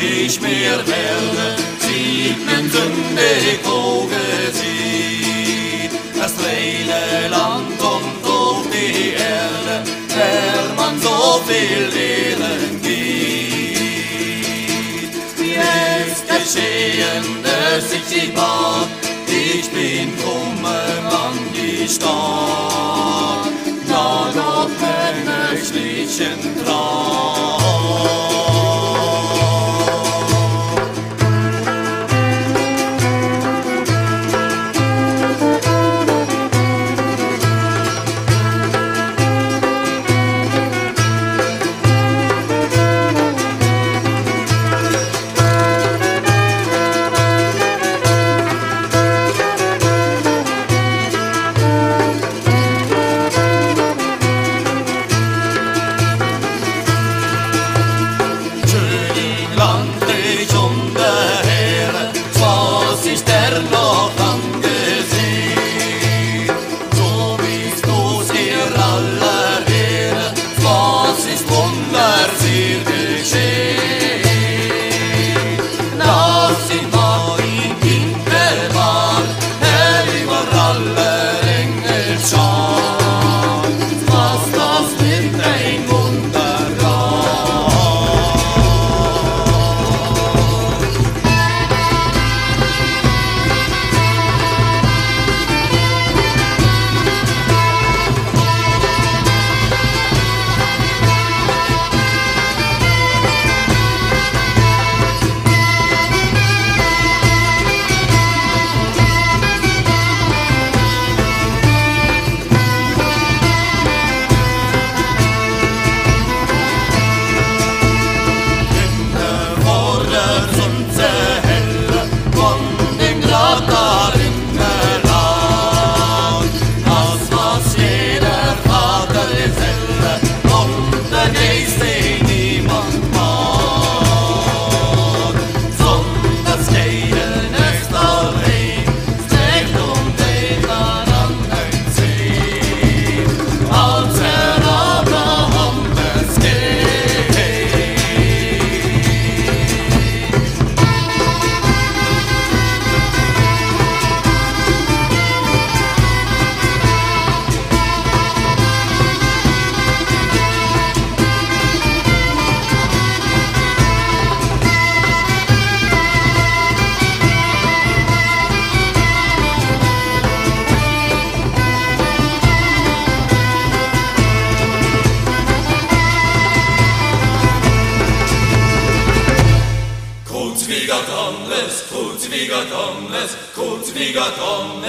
ich mir werde, sieht men sündig sieht. Das reine Land und auf die Erde, der man so viel Lehren gibt. Jetzt geschehen, dass ich die Bad, ich bin kommen an die Stadt. Na Gott, wenn ich schlichen dran. vigatomnes, cult vigatomnes, cult vigatomnes.